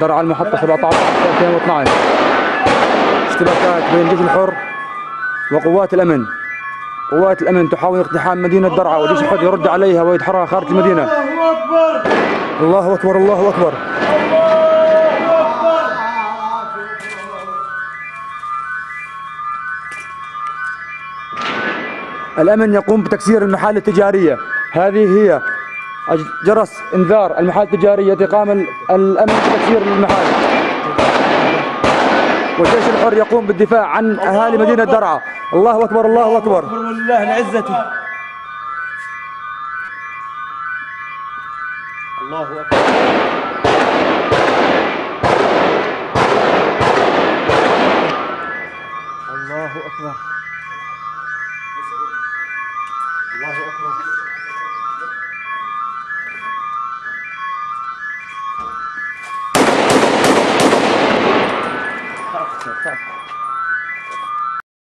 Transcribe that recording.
درعا المحطة 17 2012 اشتباكات بين الجيش الحر وقوات الأمن. قوات الأمن تحاول اقتحام مدينة درعا والجيش الحر يرد عليها ويتحرك خارج المدينة. الله أكبر الله أكبر. الأمن يقوم بتكسير المحال التجارية. هذه هي جرس إنذار المحال التجارية التي قام ال- الأمن بتكسير المحال والجيش الحر يقوم بالدفاع عن أهالي مدينة درعا. الله أكبر الله أكبر ولله العزة الله أكبر. الله أكبر. الله أكبر.